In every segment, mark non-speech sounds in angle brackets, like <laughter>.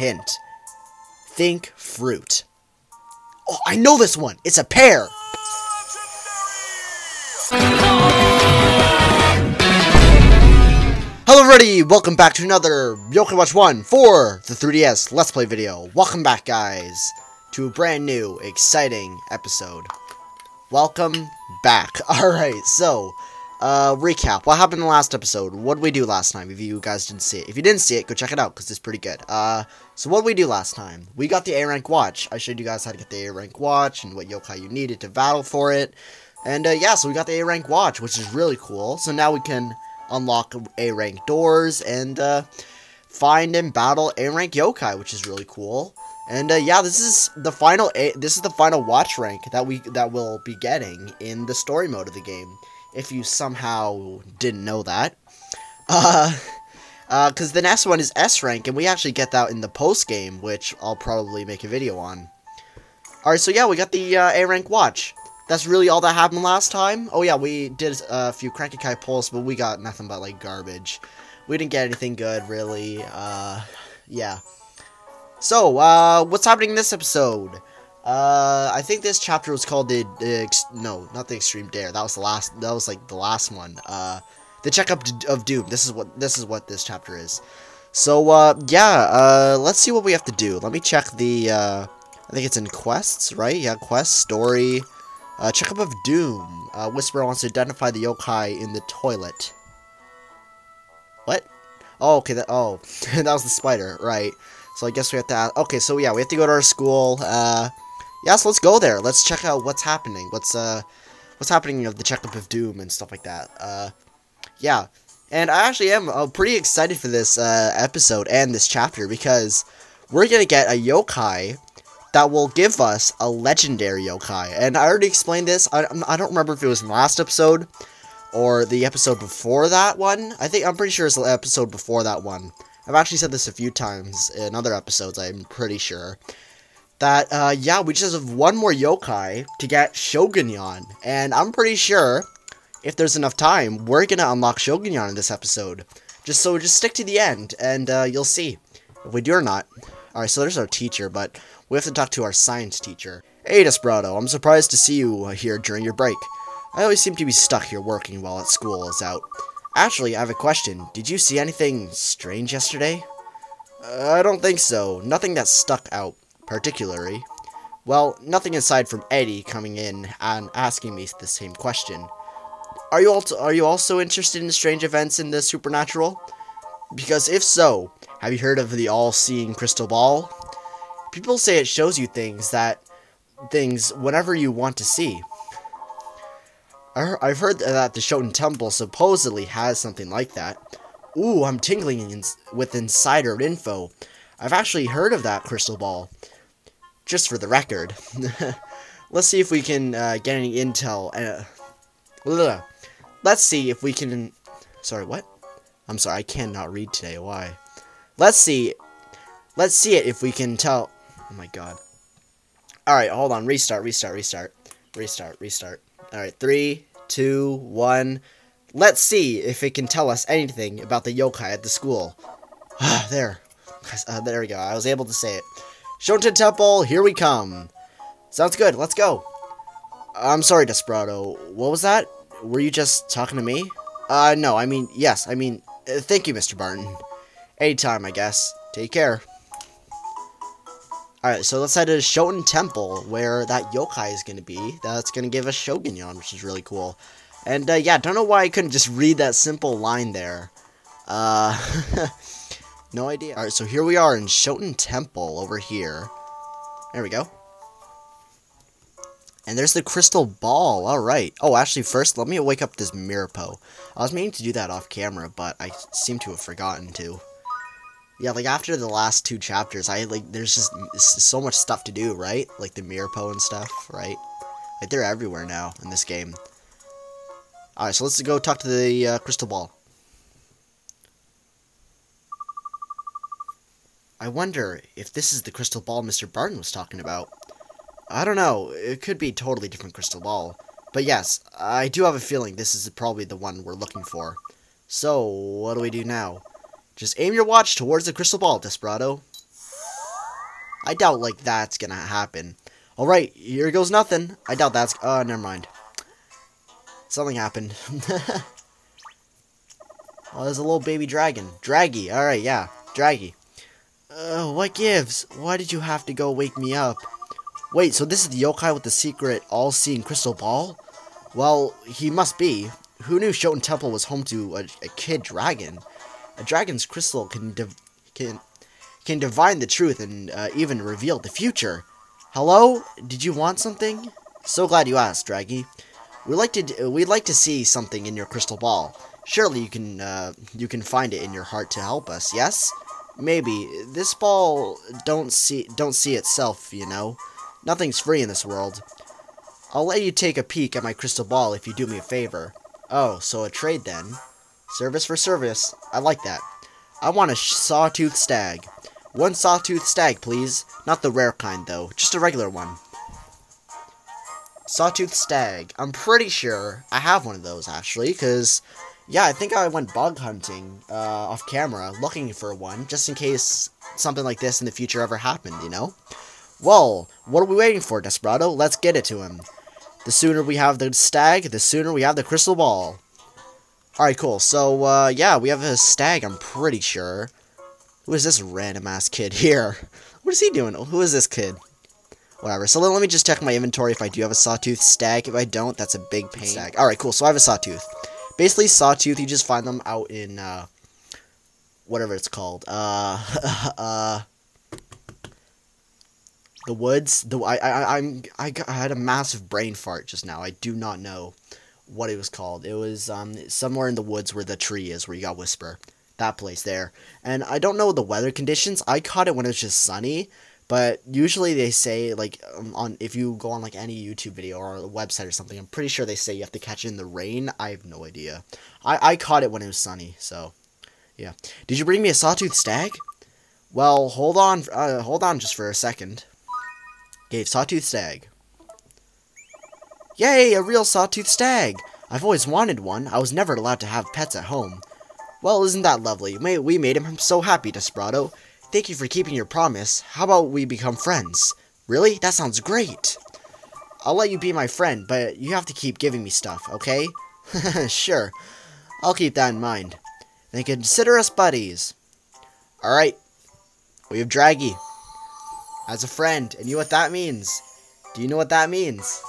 hint. Think fruit. Oh, I know this one. It's a pear. Hello everybody, welcome back to another Yokai Watch 1 for the 3DS Let's Play video. Welcome back guys to a brand new, exciting episode. Welcome back. <laughs> Alright, so, uh, recap. What happened in the last episode? What did we do last time, if you guys didn't see it? If you didn't see it, go check it out, because it's pretty good. Uh, so what did we do last time? We got the A-Rank Watch. I showed you guys how to get the A-Rank Watch, and what yokai you needed to battle for it. And, uh, yeah, so we got the A-Rank Watch, which is really cool. So now we can unlock A rank doors and uh, find and battle A rank yokai, which is really cool. And uh, yeah, this is the final A this is the final watch rank that we that we'll be getting in the story mode of the game. If you somehow didn't know that, uh, because <laughs> uh, the next one is S rank, and we actually get that in the post game, which I'll probably make a video on. All right, so yeah, we got the uh, A rank watch that's really all that happened last time. Oh yeah, we did a few Crank-a-kai pulls, but we got nothing but like garbage. We didn't get anything good, really. Uh, yeah. So, uh, what's happening in this episode? Uh, I think this chapter was called the, the no, not the Extreme Dare. That was the last. That was like the last one. Uh, the Checkup of Doom. This is what this is what this chapter is. So, uh, yeah. Uh, let's see what we have to do. Let me check the. Uh, I think it's in quests, right? Yeah, quest story. Uh, Checkup of Doom. Uh, Whisper wants to identify the yokai in the toilet. What? Oh, okay. That oh, <laughs> that was the spider, right? So I guess we have to. Ask, okay, so yeah, we have to go to our school. Uh, yeah, so let's go there. Let's check out what's happening. What's uh, what's happening of the Checkup of Doom and stuff like that. Uh, yeah, and I actually am uh, pretty excited for this uh, episode and this chapter because we're gonna get a yokai that will give us a legendary yokai. And I already explained this. I, I don't remember if it was in the last episode or the episode before that one. I think I'm pretty sure it's the episode before that one. I've actually said this a few times in other episodes, I'm pretty sure. That, uh, yeah, we just have one more yokai to get Shogunyan. And I'm pretty sure, if there's enough time, we're gonna unlock Shogunyan in this episode. Just so, just stick to the end, and, uh, you'll see if we do or not. Alright, so there's our teacher, but we have to talk to our science teacher. Hey, Desperado, I'm surprised to see you here during your break. I always seem to be stuck here working while at school is out. Actually, I have a question. Did you see anything strange yesterday? Uh, I don't think so. Nothing that stuck out, particularly. Well, nothing aside from Eddie coming in and asking me the same question. Are you also are you also interested in strange events in the supernatural? Because if so, have you heard of the all-seeing crystal ball? People say it shows you things that things whenever you want to see. I've heard that the Shoten Temple supposedly has something like that. Ooh, I'm tingling in with insider info. I've actually heard of that crystal ball. Just for the record. <laughs> Let's see if we can uh, get any intel. Uh, let's see if we can... Sorry, what? I'm sorry, I cannot read today. Why? Let's see. Let's see it if we can tell... Oh my god. Alright, hold on. Restart, restart, restart. Restart, restart. Alright, three, two, one. Let's see if it can tell us anything about the yokai at the school. <sighs> there. <sighs> Uh, there we go. I was able to say it. Shoten Temple, here we come. Sounds good. Let's go. I'm sorry, Desperado. What was that? Were you just talking to me? Uh, no. I mean, yes. I mean, uh, thank you, Mr. Barton. Anytime, I guess. Take care. Alright, so let's head to Shoten Temple, where that yokai is to be. That's to give us Shogunyan, which is really cool. And, uh, yeah, don't know why I couldn't just read that simple line there. Uh, <laughs> no idea. Alright, so here we are in Shoten Temple over here. There we go. And there's the crystal ball. Alright. Oh, actually, first, let me wake up this Mirapo. I was meaning to do that off camera, but I seem to have forgotten to. Yeah, like after the last two chapters, I like there's just so much stuff to do, right? Like the Mirapo and stuff, right? Like they're everywhere now in this game. Alright, so let's go talk to the uh, crystal ball. I wonder if this is the crystal ball Mr. Barton was talking about. I don't know, it could be totally different crystal ball. But yes, I do have a feeling this is probably the one we're looking for. So, what do we do now? Just aim your watch towards the crystal ball, Desperado. I doubt, like, that's gonna happen. Alright, here goes nothing. I doubt that's... Oh, uh, never mind. Something happened. <laughs> oh, there's a little baby dragon. Draggie. Alright, yeah. Draggie. Uh, what gives? Why did you have to go wake me up? Wait, so this is the yokai with the secret all-seeing crystal ball? Well, he must be. Who knew Shoten Temple was home to a, a kid dragon? A dragon's crystal can can can divine the truth and uh, even reveal the future. Hello? Did you want something? So glad you asked, Draggie. We'd like to we'd like to see something in your crystal ball. Surely you can uh, you can find it in your heart to help us. Yes? Maybe this ball don't see don't see itself. You know, nothing's free in this world. I'll let you take a peek at my crystal ball if you do me a favor. Oh, so a trade then. Service for service. I like that. I want a sawtooth stag. One sawtooth stag, please. Not the rare kind, though. Just a regular one. Sawtooth stag. I'm pretty sure I have one of those, actually, because, yeah, I think I went bug hunting uh, off camera looking for one, just in case something like this in the future ever happened, you know? Well, what are we waiting for, Desperado? Let's get it to him. The sooner we have the stag, the sooner we have the crystal ball. Alright, cool. So, uh, yeah, we have a stag, I'm pretty sure. Who is this random-ass kid <laughs> here? What is he doing? Who is this kid? Whatever. So let me just check my inventory if I do have a sawtooth stag. If I don't, that's a big pain. Stag. Alright, cool. So I have a sawtooth. Basically, sawtooth, you just find them out in, uh, whatever it's called. Uh, <laughs> uh, the woods. The I I I'm I, I had a massive brain fart just now. I do not know what it was called. It was um somewhere in the woods where the tree is, where you got whisper. That place there. And I don't know the weather conditions. I caught it when it was just sunny. But usually they say like um, on if you go on like any YouTube video or a website or something, I'm pretty sure they say you have to catch it in the rain. I have no idea. I I caught it when it was sunny, so yeah. Did you bring me a sawtooth stag? Well, hold on, uh, hold on just for a second. Gave Sawtooth Stag. Yay, a real Sawtooth Stag! I've always wanted one. I was never allowed to have pets at home. Well, isn't that lovely? We made him so happy, Desperado. Thank you for keeping your promise. How about we become friends? Really? That sounds great. I'll let you be my friend, but you have to keep giving me stuff, okay? <laughs> sure. I'll keep that in mind. Then consider us buddies. Alright. We have Draggie as a friend. And you know what that means? Do you know what that means?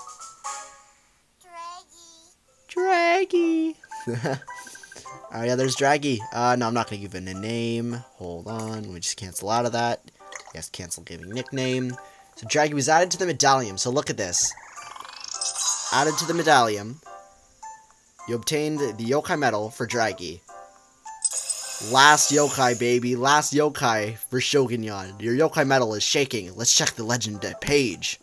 Draggie. Draggie. <laughs> oh yeah, there's Draggie. Uh, no, I'm not gonna give it a name. Hold on, we just cancel out of that. Yes, cancel giving nickname. So Draggie was added to the medallion. So look at this. Added to the medallion. You obtained the yokai medal for Draggie. Last yokai, baby. Last yokai for Shogunyan. Your yokai medal is shaking. Let's check the legend page.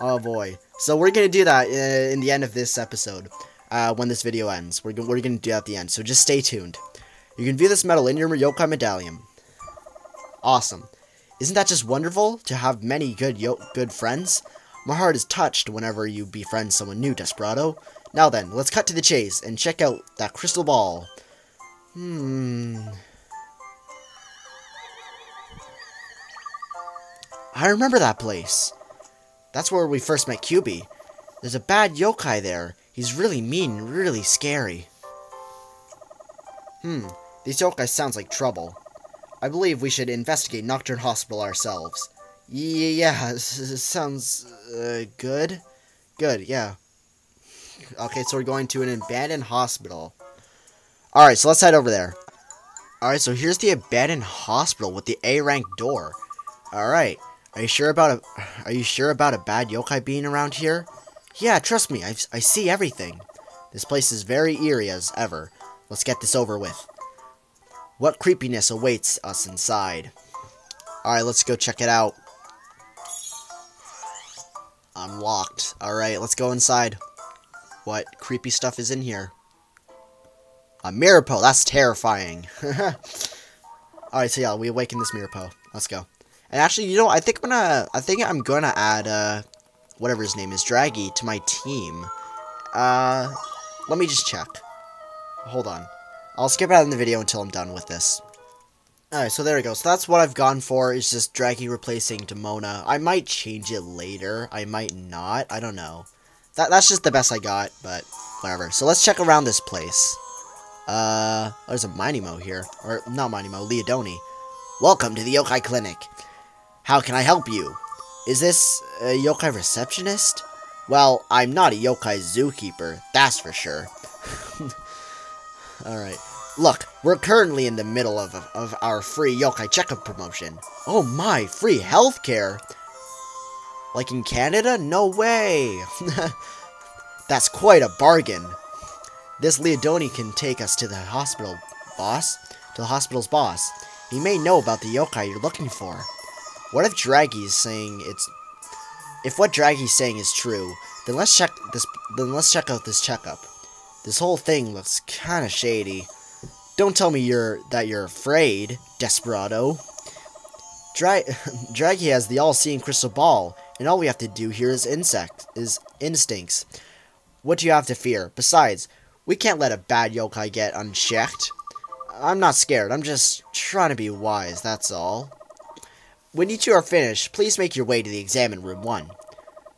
Oh boy. So we're going to do that uh, in the end of this episode. Uh, when this video ends. We're, we're going to do that at the end. So just stay tuned. You can view this medal in your yokai medallion. Awesome. Isn't that just wonderful to have many good yo good friends? My heart is touched whenever you befriend someone new, Desperado. Now then, let's cut to the chase and check out that crystal ball. Hmm. I remember that place. That's where we first met Kyubi. There's a bad yokai there. He's really mean and really scary. Hmm, these yokai sounds like trouble. I believe we should investigate Nocturne Hospital ourselves. Yeah, <laughs> sounds uh, good. Good, yeah. Okay, so we're going to an abandoned hospital. Alright, so let's head over there. Alright, so here's the abandoned hospital with the A-rank door. Alright. Are you sure about a are you sure about a bad yokai being around here? Yeah, trust me, i I see everything. This place is very eerie as ever. Let's get this over with. What creepiness awaits us inside? Alright, let's go check it out. I'm locked. Alright, let's go inside. What creepy stuff is in here? A Mirapo, that's terrifying. <laughs> Alright, so yeah, we awaken this Mirapo. Let's go. And actually, you know, I think I'm gonna, I think I'm gonna add, uh, whatever his name is, Draggie, to my team. Uh, let me just check. Hold on. I'll skip out in the video until I'm done with this. Alright, so there we go. So that's what I've gone for, is just Draggie replacing Demona. I might change it later. I might not. I don't know. That That's just the best I got, but whatever. So let's check around this place. Uh, there's a Minimo here. Or, not Minimo, Leadoni. Welcome to the Yokai Clinic. How can I help you? Is this a yokai receptionist? Well, I'm not a yokai zookeeper, that's for sure. <laughs> Alright. Look, we're currently in the middle of, of our free yokai checkup promotion. Oh my, free healthcare? Like in Canada? No way! <laughs> That's quite a bargain. This Leadoni can take us to the hospital, boss. To the hospital's boss. He may know about the yokai you're looking for. What if Draggie's saying it's... If what Draggie's saying is true, then let's check this. Then let's check out this checkup. This whole thing looks kind of shady. Don't tell me you're that you're afraid, Desperado. Dra <laughs> Draggie has the all-seeing crystal ball, and all we have to do here is insect is instincts. What do you have to fear? Besides, we can't let a bad yokai get unchecked. I'm not scared. I'm just trying to be wise, that's all. When you two are finished, please make your way to the examine room 1.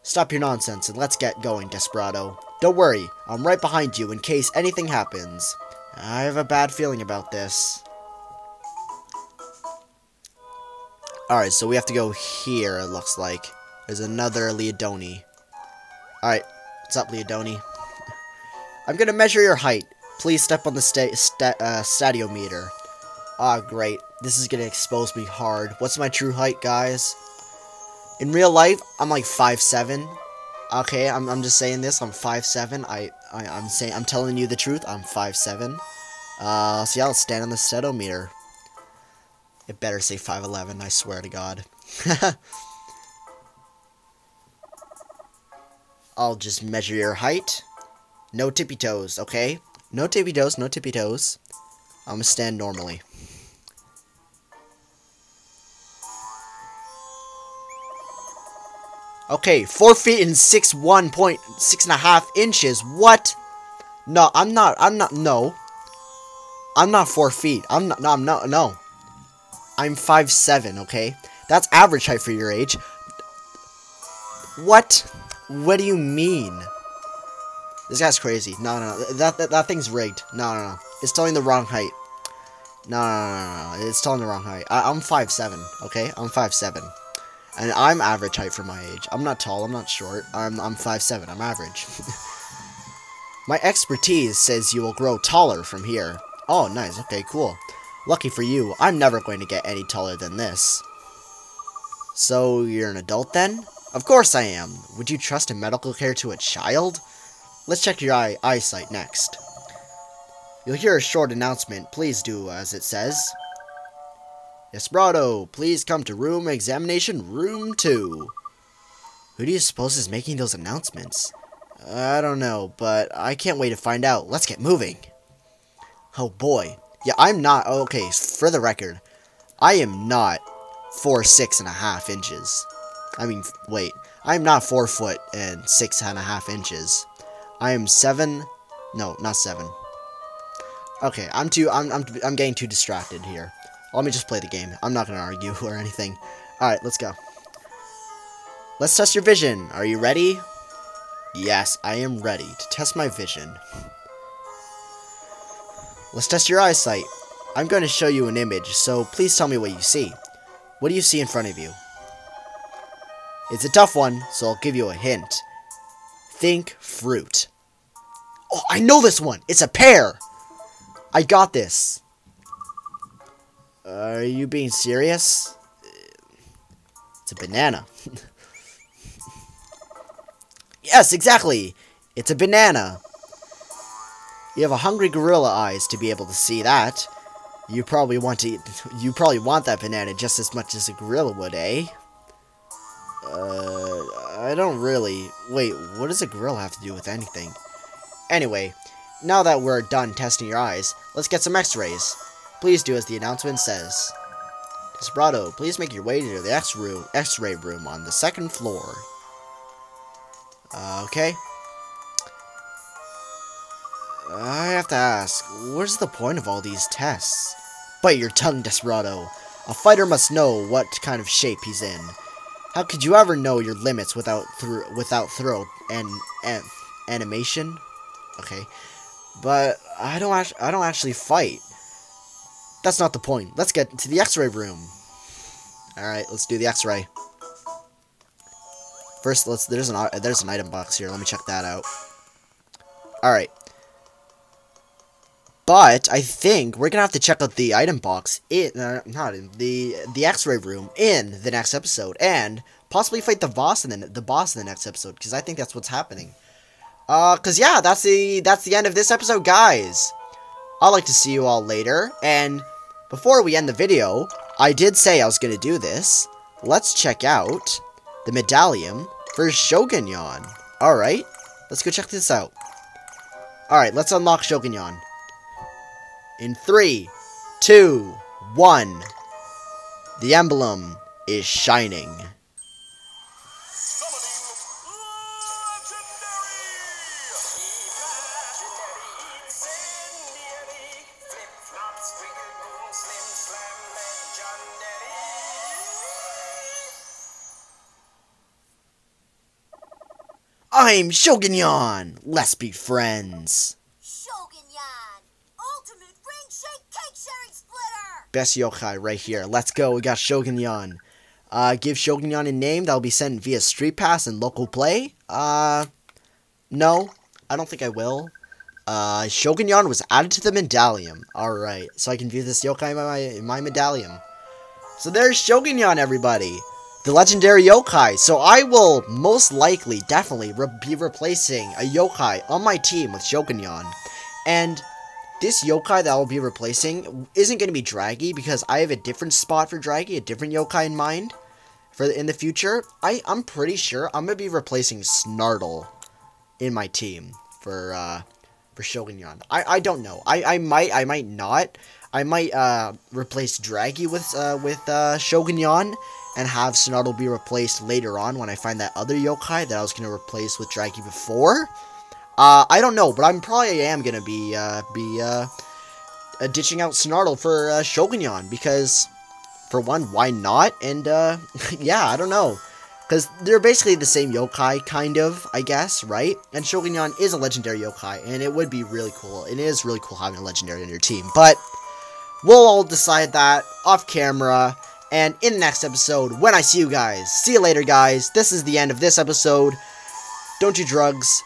Stop your nonsense and let's get going, Desperado. Don't worry, I'm right behind you in case anything happens. I have a bad feeling about this. Alright, so we have to go here, it looks like. There's another Leadoni. Alright, what's up, Leadoni? <laughs> I'm gonna measure your height. Please step on the sta sta uh, stadiometer. Ah, great. This is gonna expose me hard. What's my true height, guys? In real life, I'm like five seven. Okay, I'm, I'm just saying this. I'm five seven. I, I I'm saying I'm telling you the truth. I'm five seven. Uh, so yeah, let's stand on the stadiometer. It better say 5'11", I swear to God. <laughs> I'll just measure your height. No tippy toes, okay? No tippy toes, no tippy toes. I'm gonna stand normally. Okay, four feet and six one point six and a half inches. What? No, I'm not. I'm not. No. I'm not four feet. I'm not. No, I'm not. No. I'm five seven. Okay, that's average height for your age. What? What do you mean? This guy's crazy. No, no, no. That, that, that thing's rigged. No, no, no. It's telling the wrong height. No, no, no, no, no. It's telling the wrong height. I, I'm five seven. Okay, I'm five seven. And I'm average height for my age. I'm not tall, I'm not short. I'm, I'm 5'7", I'm average. <laughs> my expertise says you will grow taller from here. Oh, nice, okay, cool. Lucky for you, I'm never going to get any taller than this. So, you're an adult then? Of course I am. Would you trust a medical care to a child? Let's check your eye eyesight next. You'll hear a short announcement. Please do as it says. Desperado, please come to room examination room 2. Who do you suppose is making those announcements? I don't know, but I can't wait to find out. Let's get moving. Oh boy. Yeah, I'm not, okay, for the record, I am not four six and a half inches. I mean, wait, I'm not four foot and six and a half inches. I am seven, no, not seven. Okay, I'm too, I'm, I'm, I'm getting too distracted here. Let me just play the game. I'm not going to argue <laughs> or anything. Alright, let's go. Let's test your vision. Are you ready? Yes, I am ready to test my vision. Let's test your eyesight. I'm going to show you an image, so please tell me what you see. What do you see in front of you? It's a tough one, so I'll give you a hint. Think fruit. Oh, I know this one! It's a pear! I got this. Are you being serious? It's a banana. <laughs> yes, exactly. It's a banana. You have a hungry gorilla eyes to be able to see that. You probably want to <laughs> you probably want that banana just as much as a gorilla would, eh? Uh, I don't really. Wait, what does a gorilla have to do with anything? Anyway, now that we're done testing your eyes, let's get some x-rays. Please do as the announcement says. Desperado, please make your way to the X-ray X room on the second floor. Uh, okay. I have to ask, what's the point of all these tests? Bite your tongue, Desperado. A fighter must know what kind of shape he's in. How could you ever know your limits without through without throw and, and animation? Okay, but I don't I don't actually fight. That's not the point. Let's get to the X-ray room. All right, let's do the X-ray. First, let's there's an there's an item box here. Let me check that out. All right. But I think we're gonna have to check out the item box in uh, not in the the X-ray room in the next episode, and possibly fight the boss in the the boss in the next episode because I think that's what's happening. Uh, cause yeah, that's the that's the end of this episode, guys. I'd like to see you all later, and before we end the video, I did say I was gonna do this. Let's check out the medallion for Shogunyan. All right, let's go check this out. All right, let's unlock Shogunyan. In three, two, one. The emblem is shining. I'm Shogunyan! Let's be friends! best yokai right here. Let's go. We got Shogunyan. Uh, give Shogunyan a name that'll be sent via Street Pass and local play. Uh, no, I don't think I will. Uh, Shogunyan was added to the medallion. Alright, so I can view this yokai in my, in my medallion. So there's Shogunyan, everybody. The legendary yokai. So I will most likely, definitely, re be replacing a yokai on my team with Shogunyan. And this yokai that I'll be replacing isn't going to be Draggie because I have a different spot for Draggie, a different yokai in mind for the, in the future. I, I'm pretty sure I'm going to be replacing Snartle in my team for uh, for Shogunyan. I, I don't know. I, I might I might not. I might uh, replace Draggie with uh, with uh, Shogunyan and have Snartle be replaced later on when I find that other yokai that I was going to replace with Draggie before. Uh, I don't know, but I'm probably am gonna be uh, be uh, uh ditching out Snartle for uh, Shogunyan because, for one, why not? And uh, <laughs> yeah, I don't know, because they're basically the same yokai, kind of, I guess, right? And Shogunyan is a legendary yokai, and it would be really cool. It is really cool having a legendary on your team, but we'll all decide that off camera. And in the next episode, when I see you guys, see you later, guys. This is the end of this episode. Don't do drugs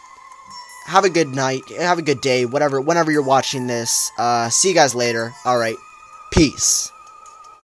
have a good night, have a good day, whatever, whenever you're watching this. Uh, see you guys later. All right, peace.